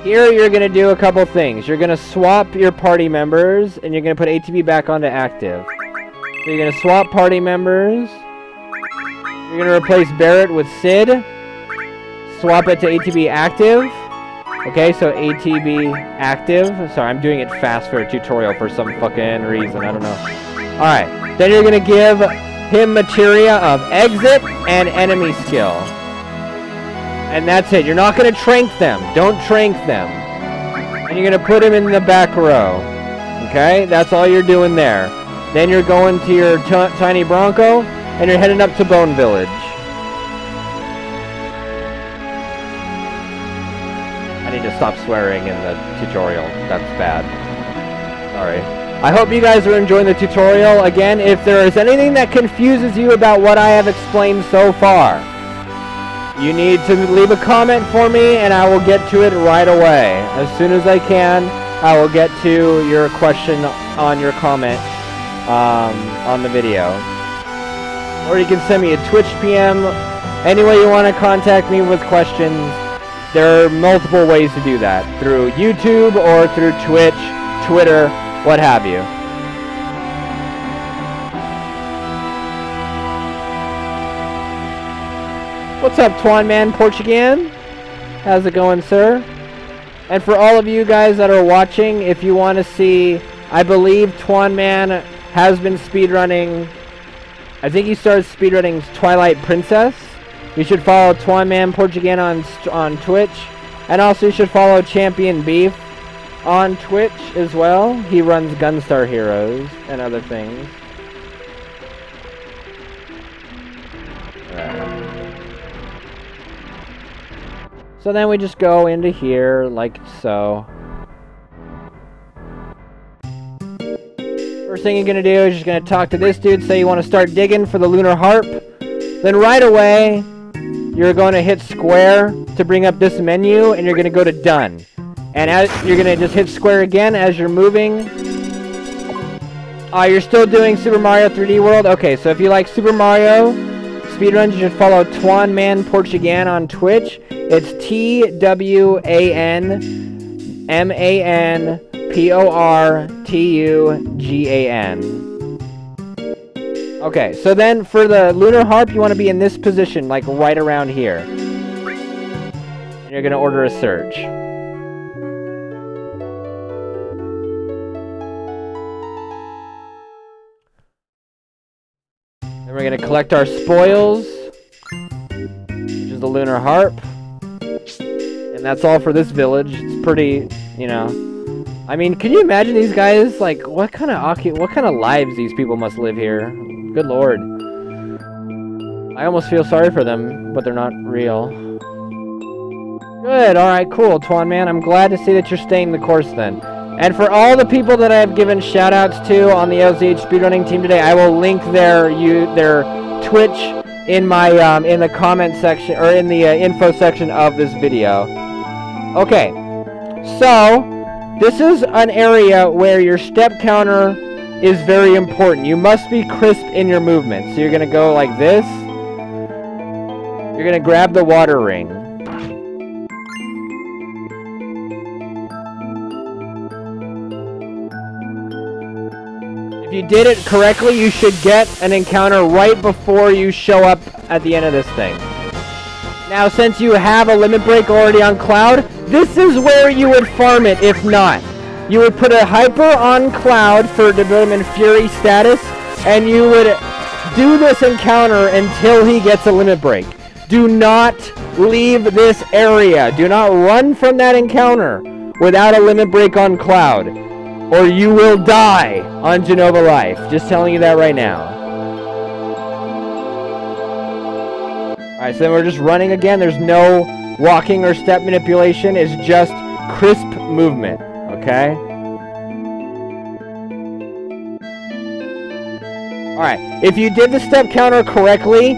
here you're going to do a couple things. You're going to swap your party members, and you're going to put ATB back onto active. So you're going to swap party members. You're going to replace Barret with Cid swap it to ATB active. Okay, so ATB active. Sorry, I'm doing it fast for a tutorial for some fucking reason. I don't know. Alright, then you're going to give him materia of exit and enemy skill. And that's it. You're not going to trank them. Don't trank them. And you're going to put him in the back row. Okay, that's all you're doing there. Then you're going to your tiny Bronco, and you're heading up to Bone Village. Need to stop swearing in the tutorial. That's bad. Sorry. I hope you guys are enjoying the tutorial. Again, if there is anything that confuses you about what I have explained so far, you need to leave a comment for me and I will get to it right away. As soon as I can, I will get to your question on your comment um, on the video. Or you can send me a Twitch PM. Any way you want to contact me with questions, there are multiple ways to do that. Through YouTube or through Twitch, Twitter, what have you. What's up, Twan Man Portugan? How's it going, sir? And for all of you guys that are watching, if you want to see, I believe Twan Man has been speedrunning. I think he started speedrunning Twilight Princess. You should follow Twan Man Portugan on on Twitch, and also you should follow Champion Beef on Twitch as well. He runs Gunstar Heroes and other things. So then we just go into here like so. First thing you're gonna do is you're just gonna talk to this dude, say you want to start digging for the lunar harp. Then right away, you're going to hit square to bring up this menu, and you're gonna go to done. And as you're gonna just hit square again as you're moving. Uh, you're still doing Super Mario 3D World? Okay, so if you like Super Mario speedruns, you should follow Twan Man Portugan on Twitch. It's T W A Okay, so then for the lunar harp, you want to be in this position, like right around here. And you're going to order a search. Then we're going to collect our spoils, which is the lunar harp. And that's all for this village. It's pretty, you know. I mean, can you imagine these guys? Like, what kind of what kind of lives these people must live here? Good lord. I almost feel sorry for them, but they're not real. Good, alright, cool, Twan Man. I'm glad to see that you're staying the course then. And for all the people that I have given shoutouts to on the LZH speedrunning team today, I will link their you their Twitch in my um, in the comment section or in the uh, info section of this video. Okay, so this is an area where your step counter is very important. You must be crisp in your movement. So you're to go like this. You're to grab the water ring. If you did it correctly, you should get an encounter right before you show up at the end of this thing. Now, since you have a limit break already on Cloud, this is where you would farm it if not. You would put a Hyper on Cloud for Development Fury status, and you would do this encounter until he gets a limit break. Do not leave this area. Do not run from that encounter without a limit break on Cloud, or you will die on Jenova Life. Just telling you that right now. Alright, so then we're just running again. There's no walking or step manipulation. It's just crisp movement, okay? Alright, if you did the step counter correctly,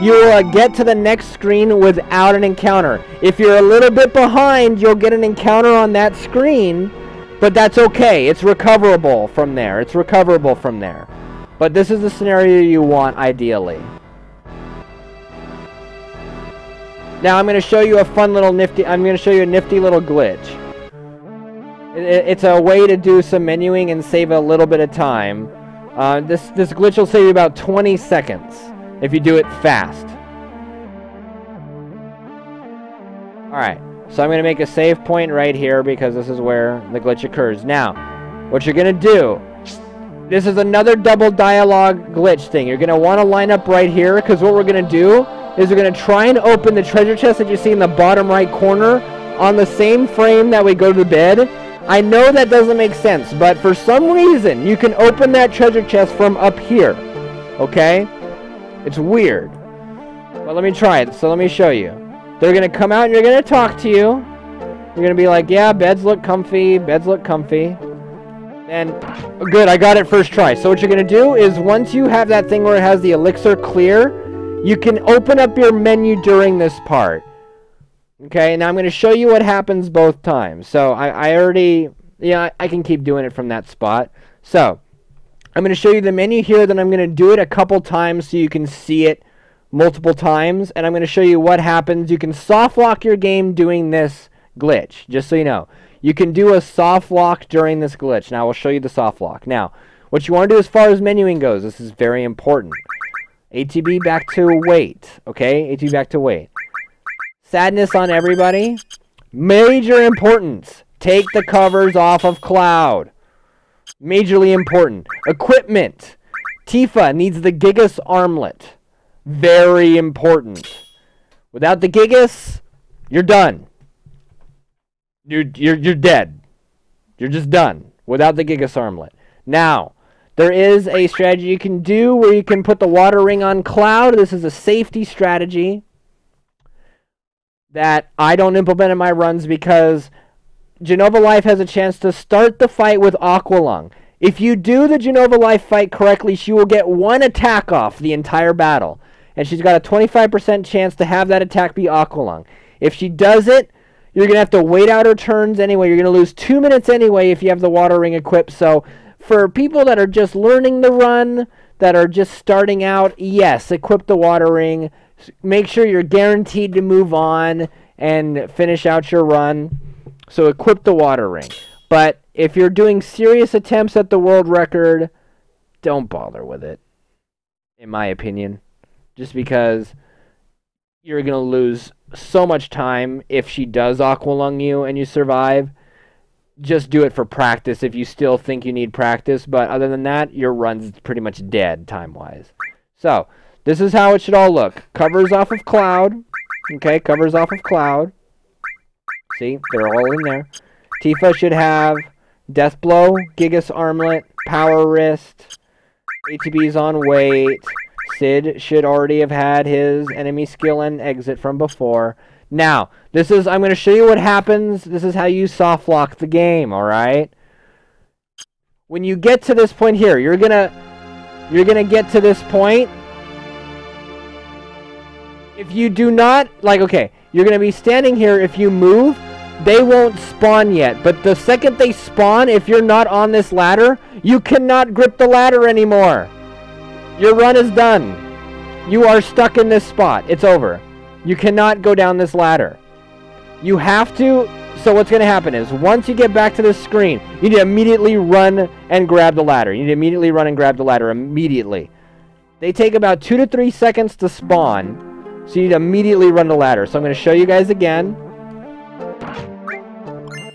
you will uh, get to the next screen without an encounter. If you're a little bit behind, you'll get an encounter on that screen, but that's okay. It's recoverable from there. It's recoverable from there. But this is the scenario you want, ideally. Now I'm going to show you a fun little nifty, I'm going to show you a nifty little glitch. It's a way to do some menuing and save a little bit of time. Uh, this, this glitch will save you about 20 seconds if you do it fast. Alright, so I'm going to make a save point right here because this is where the glitch occurs. Now, what you're going to do, this is another double dialogue glitch thing. You're going to want to line up right here because what we're going to do is we're going to try and open the treasure chest that you see in the bottom right corner on the same frame that we go to the bed. I know that doesn't make sense, but for some reason, you can open that treasure chest from up here. Okay? It's weird. But let me try it. So let me show you. They're going to come out and you're going to talk to you. You're going to be like, yeah, beds look comfy. Beds look comfy. And good, I got it first try. So what you're going to do is once you have that thing where it has the elixir clear, you can open up your menu during this part. Okay, now I'm going to show you what happens both times. So I, I already, yeah, I can keep doing it from that spot. So I'm going to show you the menu here, then I'm going to do it a couple times so you can see it multiple times, and I'm going to show you what happens. You can soft lock your game doing this glitch, just so you know. You can do a soft lock during this glitch. Now, I will show you the soft lock. Now, what you want to do as far as menuing goes, this is very important. ATB back to wait, okay? ATB back to wait. Sadness on everybody. Major importance. Take the covers off of Cloud. Majorly important. Equipment. Tifa needs the Gigas armlet. Very important. Without the Gigas, you're done. You're, you're, you're dead. You're just done without the Gigas armlet. Now, there is a strategy you can do where you can put the water ring on Cloud. This is a safety strategy that I don't implement in my runs because Jenova Life has a chance to start the fight with Aqualung. If you do the Jenova Life fight correctly, she will get one attack off the entire battle. And she's got a 25% chance to have that attack be Aqualung. If she does it, you're going to have to wait out her turns anyway. You're going to lose two minutes anyway if you have the water ring equipped. So for people that are just learning the run, that are just starting out, yes, equip the water ring make sure you're guaranteed to move on and finish out your run. So equip the water ring. But if you're doing serious attempts at the world record, don't bother with it. In my opinion. Just because you're going to lose so much time if she does aqualung you and you survive. Just do it for practice if you still think you need practice. But other than that, your run's pretty much dead time-wise. So, this is how it should all look. Covers off of Cloud. Okay, covers off of Cloud. See, they're all in there. Tifa should have Death Blow, Gigas Armlet, Power Wrist, ATB's on wait. Cid should already have had his enemy skill and exit from before. Now, this is, I'm going to show you what happens. This is how you soft lock the game, alright? When you get to this point here, you're going to, you're going to get to this point, if you do not, like, okay, you're going to be standing here. If you move, they won't spawn yet. But the second they spawn, if you're not on this ladder, you cannot grip the ladder anymore. Your run is done. You are stuck in this spot. It's over. You cannot go down this ladder. You have to... So what's going to happen is, once you get back to this screen, you need to immediately run and grab the ladder. You need to immediately run and grab the ladder immediately. They take about two to three seconds to spawn. So you need to immediately run the ladder. So I'm going to show you guys again.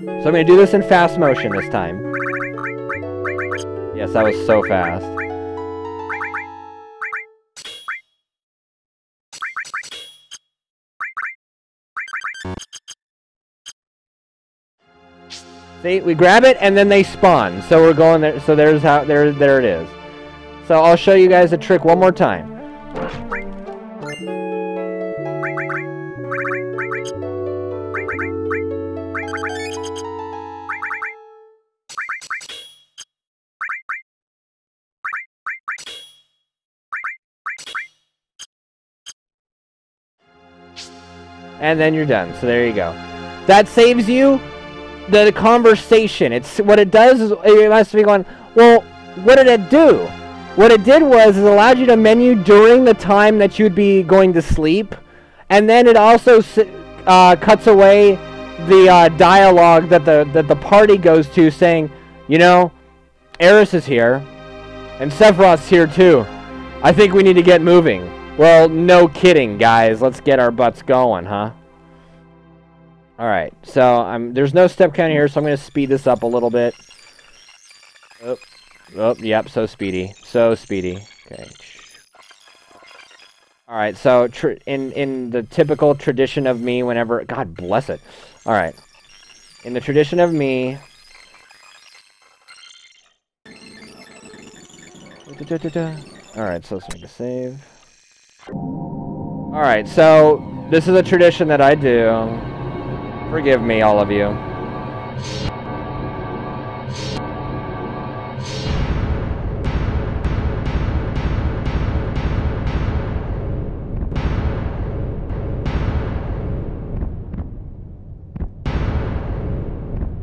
So I'm going to do this in fast motion this time. Yes, that was so fast. See, we grab it and then they spawn. So we're going there. So there's how there there it is. So I'll show you guys a trick one more time. And then you're done. So there you go. That saves you the conversation. It's what it does is it must be going. Well, what did it do? What it did was it allowed you to menu during the time that you'd be going to sleep, and then it also uh, cuts away the uh, dialogue that the that the party goes to, saying, you know, Aeris is here, and Sephiroth's here too. I think we need to get moving. Well, no kidding, guys. Let's get our butts going, huh? Alright, so I'm, there's no step count here, so I'm going to speed this up a little bit. Oh, oh, yep, so speedy. So speedy. Okay. Alright, so in, in the typical tradition of me, whenever... God bless it. Alright. In the tradition of me... Alright, so let's make a save. Alright, so this is a tradition that I do. Forgive me, all of you.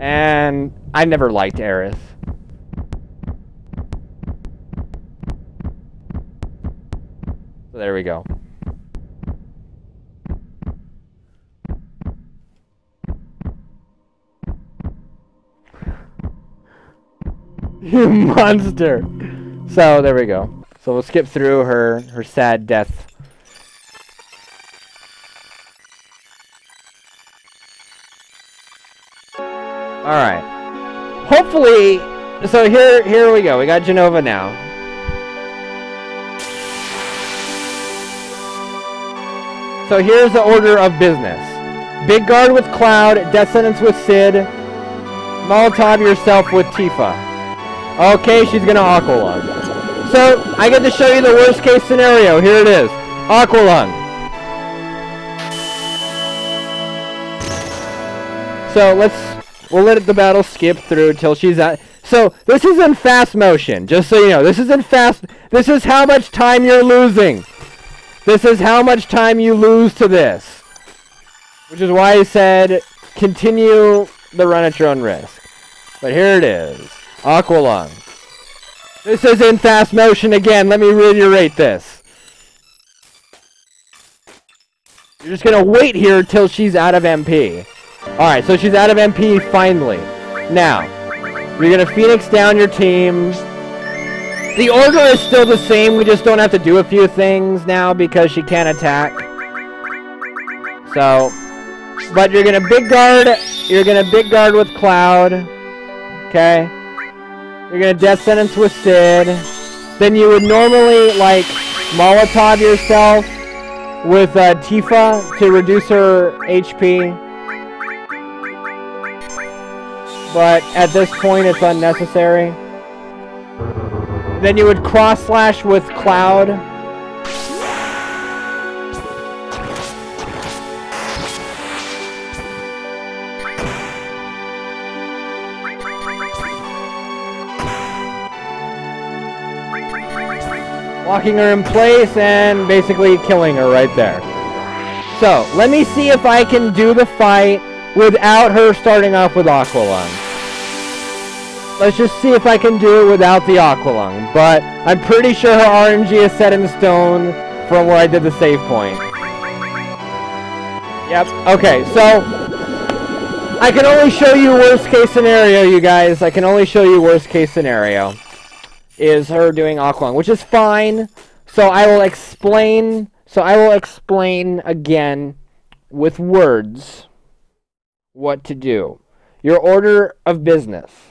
And I never liked Aerith. There we go. You monster! So there we go. So we'll skip through her her sad death. All right. Hopefully, so here here we go. We got Jenova now. So here's the order of business. Big guard with Cloud, Sentence with Cid, Molotov yourself with Tifa. Okay, she's gonna Aqualung. So, I get to show you the worst case scenario. Here it is. Aqualung. So, let's... We'll let the battle skip through till she's at... So, this is in fast motion, just so you know. This is in fast... This is how much time you're losing. This is how much time you lose to this. Which is why I said, continue the run at your own risk. But here it is. Aqualung. This is in fast motion again. Let me reiterate this. You're just going to wait here till she's out of MP. Alright, so she's out of MP finally. Now, you're going to Phoenix down your team. The order is still the same. We just don't have to do a few things now because she can't attack. So, but you're to big guard. You're to big guard with Cloud. Okay. You're gonna death sentence with Cid. Then you would normally like Molotov yourself with uh, Tifa to reduce her HP. But at this point it's unnecessary. Then you would cross slash with Cloud. locking her in place and basically killing her right there. So, let me see if I can do the fight without her starting off with Aqualung. Let's just see if I can do it without the Aqualung, but I'm pretty sure her RNG is set in stone from where I did the save point. Yep, okay, so I can only show you worst case scenario, you guys. I can only show you worst case scenario is her doing Aqualung, which is fine. So I will explain. So I will explain again with words what to do. Your order of business.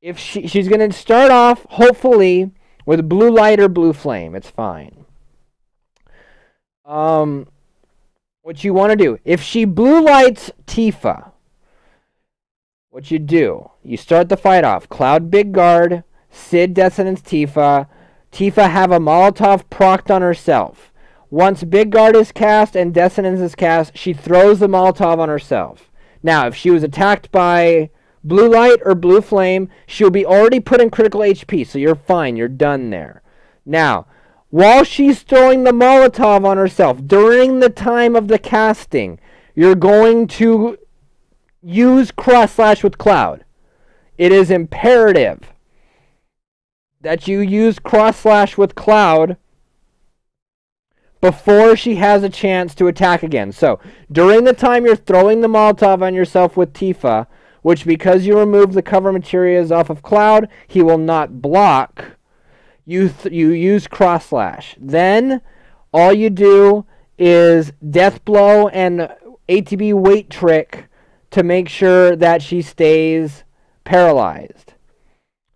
If she she's going to start off hopefully with blue light or blue flame, it's fine. Um what you want to do, if she blue lights Tifa, what you do, you start the fight off. Cloud Big Guard, Cid Sentence Tifa. Tifa have a Molotov procced on herself. Once Big Guard is cast and Sentence is cast, she throws the Molotov on herself. Now, if she was attacked by Blue Light or Blue Flame, she'll be already put in critical HP, so you're fine. You're done there. Now, while she's throwing the Molotov on herself, during the time of the casting, you're going to use Cross Slash with Cloud. It is imperative that you use cross slash with Cloud before she has a chance to attack again. So, during the time you're throwing the Molotov on yourself with Tifa, which because you remove the cover materials off of Cloud, he will not block, you, you use cross slash. Then, all you do is Death Blow and ATB Wait Trick to make sure that she stays paralyzed.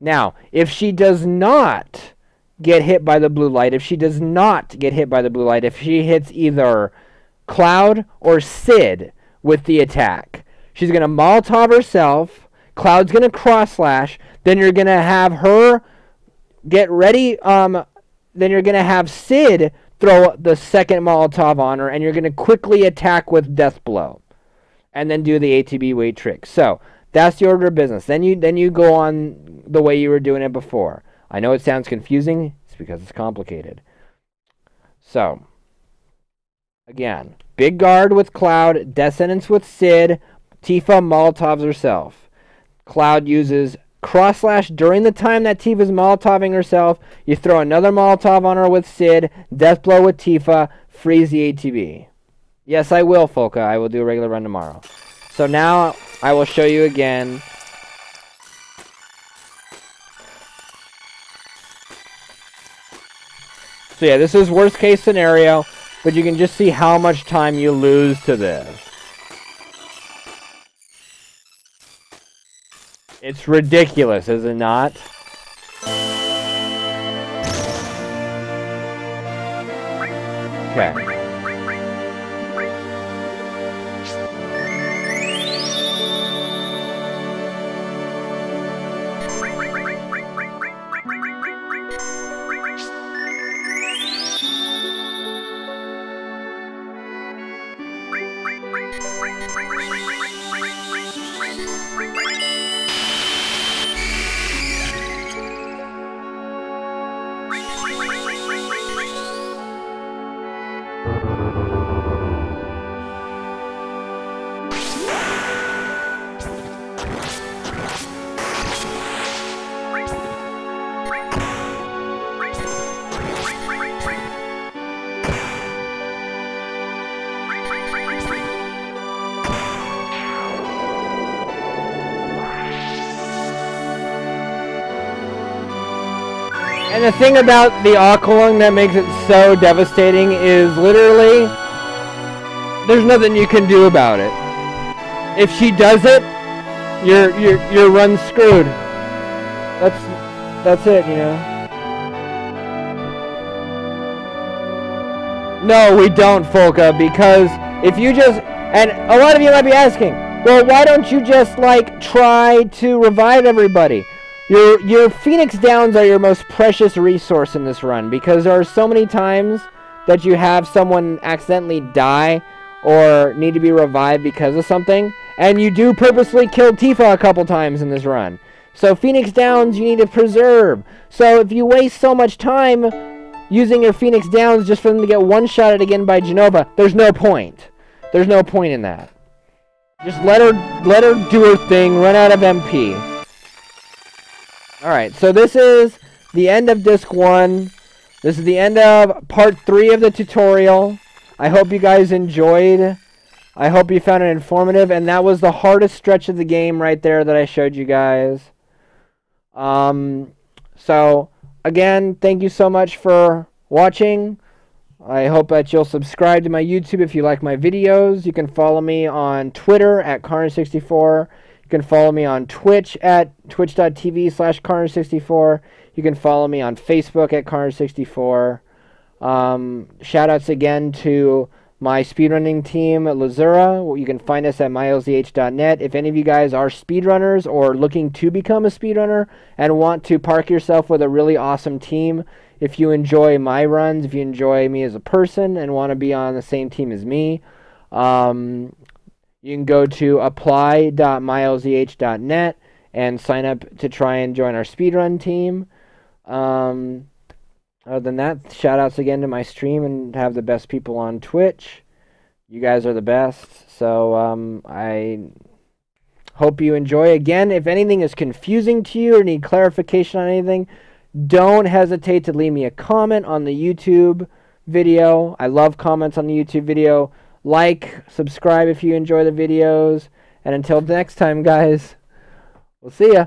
Now, if she does not get hit by the blue light, if she does not get hit by the blue light, if she hits either Cloud or Cid with the attack, she's going to Molotov herself. Cloud's going to cross slash. Then you're going to have her get ready. Um, then you're going to have Cid throw the second Molotov on her, and you're going to quickly attack with Death Blow. And then do the ATB wait trick. So, that's the order of business. Then you then you go on the way you were doing it before. I know it sounds confusing. It's because it's complicated. So, again, big guard with Cloud, Sentence with Cid, Tifa Molotovs herself. Cloud uses cross slash during the time that Tifa's Molotoving herself. You throw another Molotov on her with Cid, death blow with Tifa, freeze the ATB. Yes, I will, Folka. I will do a regular run tomorrow. So now I will show you again. So yeah, this is worst case scenario, but you can just see how much time you lose to this. It's ridiculous, is it not? Okay. And the thing about the Aqualung that makes it so devastating is literally there's nothing you can do about it. If she does it, you're you're you're run screwed. That's that's it, you know. No, we don't, Folka, because if you just and a lot of you might be asking, well, why don't you just like try to revive everybody? Your your Phoenix Downs are your most precious resource in this run because there are so many times that you have someone accidentally die or need to be revived because of something, and you do purposely kill Tifa a couple times in this run. So Phoenix Downs you need to preserve. So if you waste so much time using your Phoenix Downs just for them to get one-shotted again by Jenova, there's no point. There's no point in that. Just let her let her do her thing, run out of MP. Alright, so this is the end of disc one. This is the end of part three of the tutorial. I hope you guys enjoyed. I hope you found it informative. And that was the hardest stretch of the game right there that I showed you guys. Um, so, again, thank you so much for watching. I hope that you'll subscribe to my YouTube if you like my videos. You can follow me on Twitter at CarNage64 can follow me on Twitch at twitch.tv slash CarNage64. You can follow me on Facebook at CarNage64. Um, shout outs again to my speedrunning team at Lazura. You can find us at mylzh.net. If any of you guys are speedrunners or looking to become a speedrunner and want to park yourself with a really awesome team, if you enjoy my runs, if you enjoy me as a person and want to be on the same team as me, um, you can go to apply.mylzh.net and sign up to try and join our speedrun team. Um, other than that, shout outs again to my stream and have the best people on Twitch. You guys are the best. So um, I hope you enjoy. Again, if anything is confusing to you or need clarification on anything, don't hesitate to leave me a comment on the YouTube video. I love comments on the YouTube video. Like, subscribe if you enjoy the videos. And until next time, guys, we'll see ya.